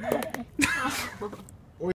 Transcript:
Yeah.